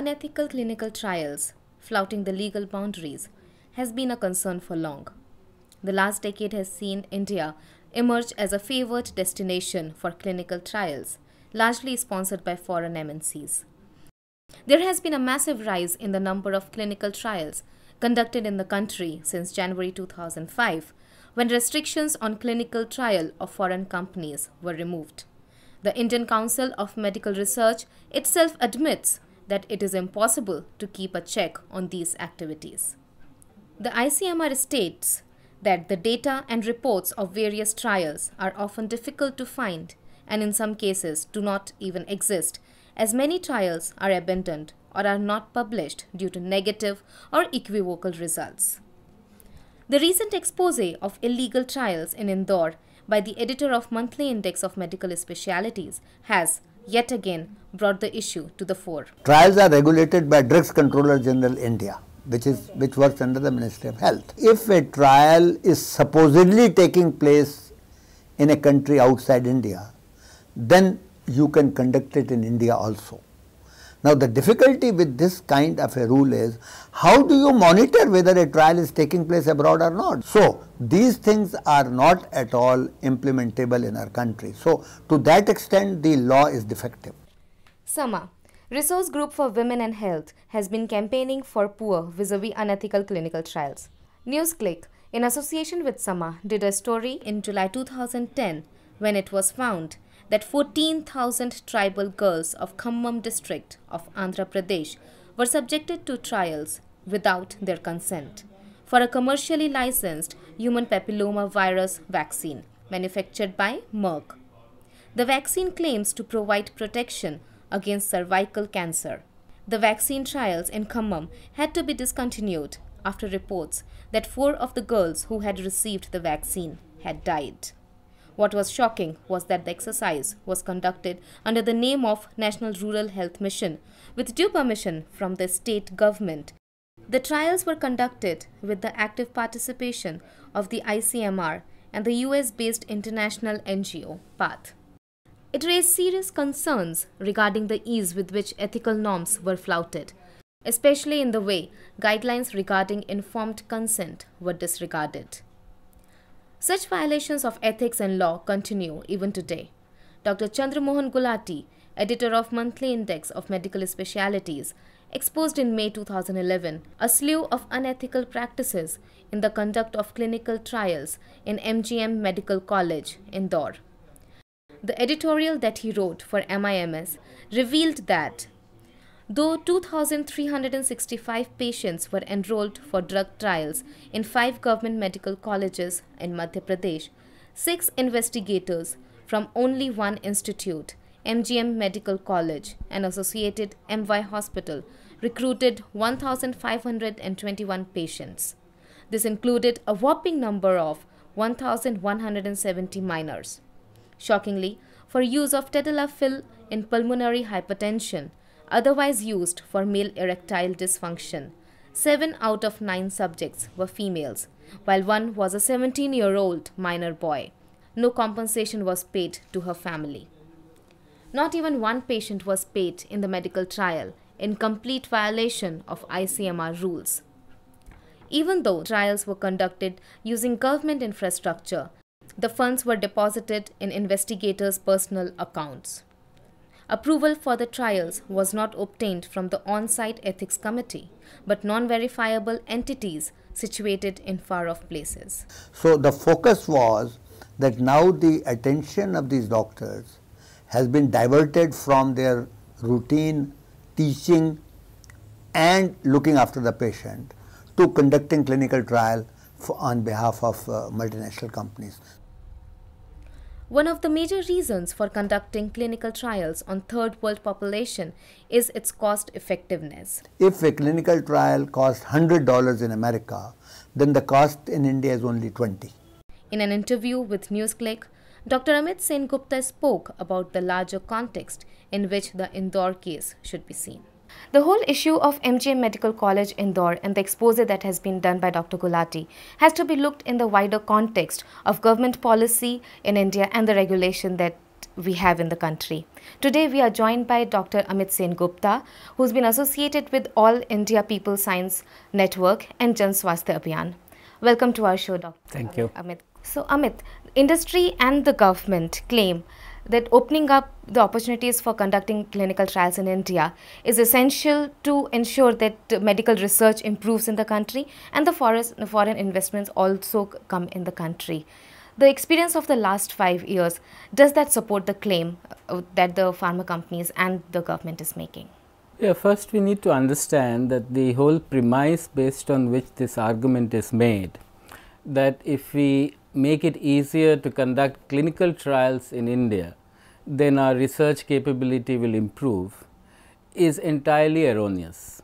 unethical clinical trials, flouting the legal boundaries, has been a concern for long. The last decade has seen India emerge as a favored destination for clinical trials, largely sponsored by foreign MNCs. There has been a massive rise in the number of clinical trials conducted in the country since January 2005, when restrictions on clinical trial of foreign companies were removed. The Indian Council of Medical Research itself admits that it is impossible to keep a check on these activities. The ICMR states that the data and reports of various trials are often difficult to find and in some cases do not even exist as many trials are abandoned or are not published due to negative or equivocal results. The recent expose of illegal trials in Indore by the editor of Monthly Index of Medical Specialities has yet again brought the issue to the fore. Trials are regulated by Drugs Controller General India which is which works under the Ministry of Health. If a trial is supposedly taking place in a country outside India, then you can conduct it in India also. Now the difficulty with this kind of a rule is how do you monitor whether a trial is taking place abroad or not. So these things are not at all implementable in our country. So to that extent the law is defective. Sama, Resource Group for Women and Health has been campaigning for poor vis-a-vis unethical clinical trials. NewsClick, in association with Sama, did a story in July 2010 when it was found that 14,000 tribal girls of Khammam district of Andhra Pradesh were subjected to trials without their consent for a commercially licensed human papilloma virus vaccine manufactured by Merck. The vaccine claims to provide protection against cervical cancer. The vaccine trials in Khammam had to be discontinued after reports that four of the girls who had received the vaccine had died. What was shocking was that the exercise was conducted under the name of National Rural Health Mission with due permission from the state government. The trials were conducted with the active participation of the ICMR and the US based international NGO PATH. It raised serious concerns regarding the ease with which ethical norms were flouted, especially in the way guidelines regarding informed consent were disregarded. Such violations of ethics and law continue even today. Dr. Chandramohan Gulati, editor of Monthly Index of Medical Specialities, exposed in May 2011 a slew of unethical practices in the conduct of clinical trials in MGM Medical College, Indore. The editorial that he wrote for MIMS revealed that Though 2,365 patients were enrolled for drug trials in five government medical colleges in Madhya Pradesh, six investigators from only one institute, MGM Medical College and associated MY Hospital, recruited 1,521 patients. This included a whopping number of 1,170 minors. Shockingly, for use of tadalafil in pulmonary hypertension, otherwise used for male erectile dysfunction. Seven out of nine subjects were females, while one was a 17 year old minor boy. No compensation was paid to her family. Not even one patient was paid in the medical trial, in complete violation of ICMR rules. Even though trials were conducted using government infrastructure, the funds were deposited in investigators' personal accounts. Approval for the trials was not obtained from the on-site ethics committee, but non-verifiable entities situated in far-off places. So the focus was that now the attention of these doctors has been diverted from their routine teaching and looking after the patient to conducting clinical trial on behalf of uh, multinational companies. One of the major reasons for conducting clinical trials on third world population is its cost effectiveness. If a clinical trial costs $100 in America, then the cost in India is only 20. In an interview with NewsClick, Dr. Amit Sen Gupta spoke about the larger context in which the Indore case should be seen. The whole issue of MGM Medical College Indore and the expose that has been done by Dr. Gulati has to be looked in the wider context of government policy in India and the regulation that we have in the country. Today, we are joined by Dr. Amit Sen Gupta, who's been associated with All India People Science Network and Jan Swasthya Abhiyan. Welcome to our show, Dr. Thank you. Amit. So, Amit, industry and the government claim that opening up the opportunities for conducting clinical trials in India is essential to ensure that medical research improves in the country and the foreign, investments also come in the country. The experience of the last five years, does that support the claim uh, that the pharma companies and the government is making? Yeah, first we need to understand that the whole premise based on which this argument is made that if we make it easier to conduct clinical trials in India, then our research capability will improve is entirely erroneous.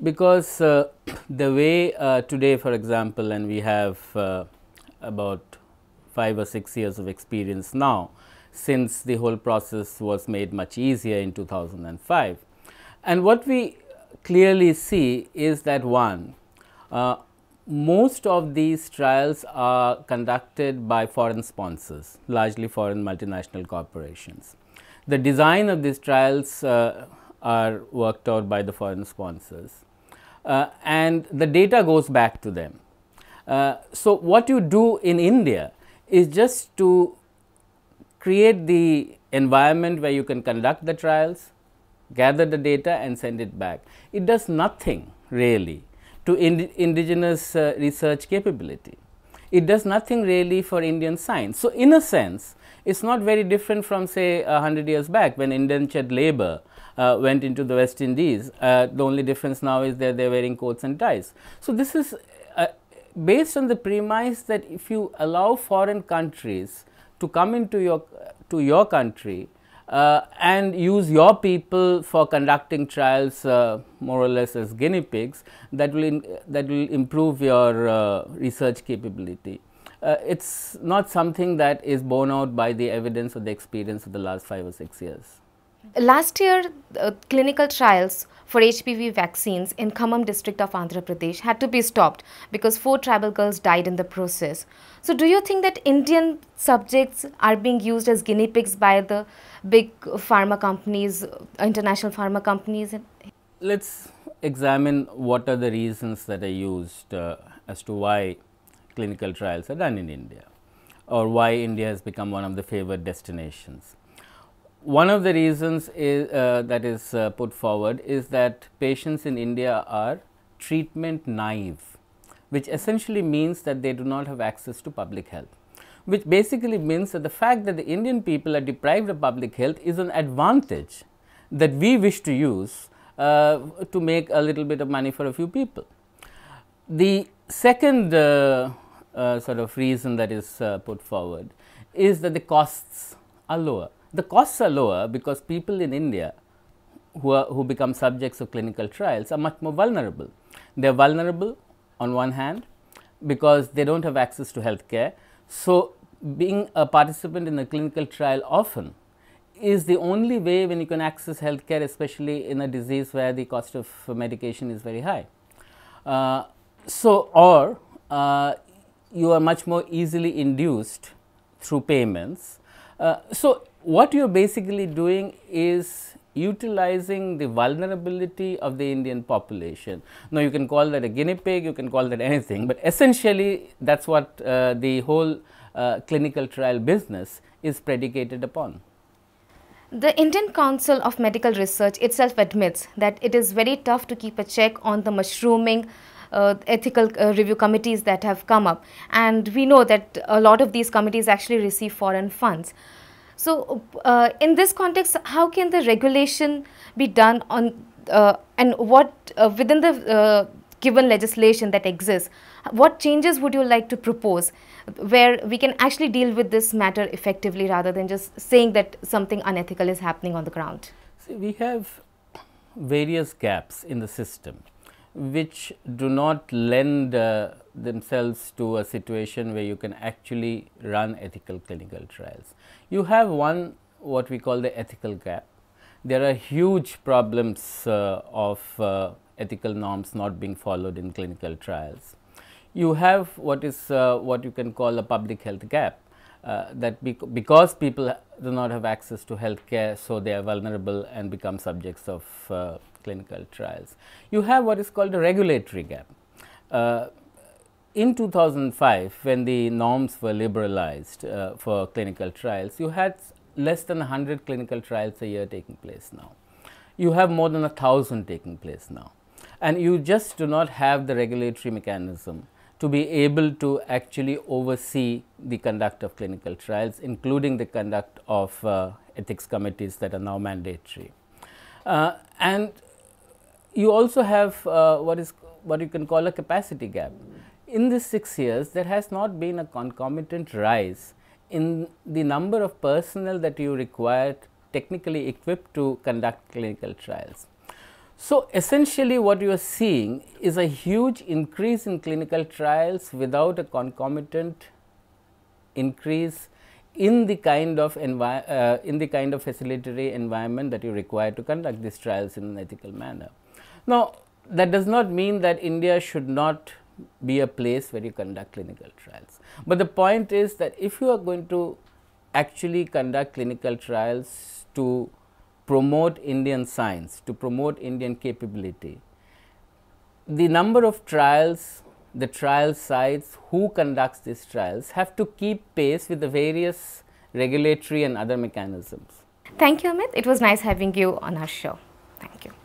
Because uh, the way uh, today for example, and we have uh, about 5 or 6 years of experience now since the whole process was made much easier in 2005. And what we clearly see is that one, uh, most of these trials are conducted by foreign sponsors, largely foreign multinational corporations. The design of these trials uh, are worked out by the foreign sponsors uh, and the data goes back to them. Uh, so, what you do in India is just to create the environment where you can conduct the trials, gather the data and send it back. It does nothing really to ind indigenous uh, research capability. It does nothing really for Indian science. So, in a sense, it is not very different from say a hundred years back when indentured labor uh, went into the West Indies. Uh, the only difference now is that they are wearing coats and ties. So, this is uh, based on the premise that if you allow foreign countries to come into your to your country uh, and use your people for conducting trials uh, more or less as guinea pigs that will in, that will improve your uh, research capability. Uh, it is not something that is borne out by the evidence or the experience of the last 5 or 6 years. Last year, uh, clinical trials for HPV vaccines in Khammam district of Andhra Pradesh had to be stopped because four tribal girls died in the process. So, do you think that Indian subjects are being used as guinea pigs by the big pharma companies, international pharma companies? Let's examine what are the reasons that are used uh, as to why clinical trials are done in India or why India has become one of the favored destinations. One of the reasons is, uh, that is uh, put forward is that patients in India are treatment naive, which essentially means that they do not have access to public health, which basically means that the fact that the Indian people are deprived of public health is an advantage that we wish to use uh, to make a little bit of money for a few people. The second uh, uh, sort of reason that is uh, put forward is that the costs are lower the costs are lower because people in India who, are, who become subjects of clinical trials are much more vulnerable. They are vulnerable on one hand because they do not have access to health care. So, being a participant in a clinical trial often is the only way when you can access health care especially in a disease where the cost of medication is very high. Uh, so, or uh, you are much more easily induced through payments. Uh, so, what you are basically doing is utilizing the vulnerability of the Indian population. Now, you can call that a guinea pig, you can call that anything, but essentially that is what uh, the whole uh, clinical trial business is predicated upon. The Indian Council of Medical Research itself admits that it is very tough to keep a check on the mushrooming uh, ethical uh, review committees that have come up and we know that a lot of these committees actually receive foreign funds. So, uh, in this context, how can the regulation be done on uh, and what uh, within the uh, given legislation that exists, what changes would you like to propose where we can actually deal with this matter effectively rather than just saying that something unethical is happening on the ground? See, we have various gaps in the system which do not lend uh, themselves to a situation where you can actually run ethical clinical trials. You have one what we call the ethical gap. There are huge problems uh, of uh, ethical norms not being followed in clinical trials. You have what is uh, what you can call a public health gap. uh, that bec because people do not have access to health care, so they are vulnerable and become subjects of uh, clinical trials. You have what is called a regulatory gap. Uh, in 2005, when the norms were liberalized uh, for clinical trials, you had less than 100 clinical trials a year taking place now. You have more than a thousand taking place now, and you just do not have the regulatory mechanism to be able to actually oversee the conduct of clinical trials, including the conduct of uh, ethics committees that are now mandatory. Uh, and you also have uh, what is what you can call a capacity gap. In these six years, there has not been a concomitant rise in the number of personnel that you require technically equipped to conduct clinical trials. So, essentially what you are seeing is a huge increase in clinical trials without a concomitant increase in the kind of uh, in the kind of facilitatory environment that you require to conduct these trials in an ethical manner. Now, that does not mean that India should not be a place where you conduct clinical trials, but the point is that if you are going to actually conduct clinical trials to promote Indian science, to promote Indian capability. The number of trials, the trial sites, who conducts these trials have to keep pace with the various regulatory and other mechanisms. Thank you, Amit. It was nice having you on our show. Thank you.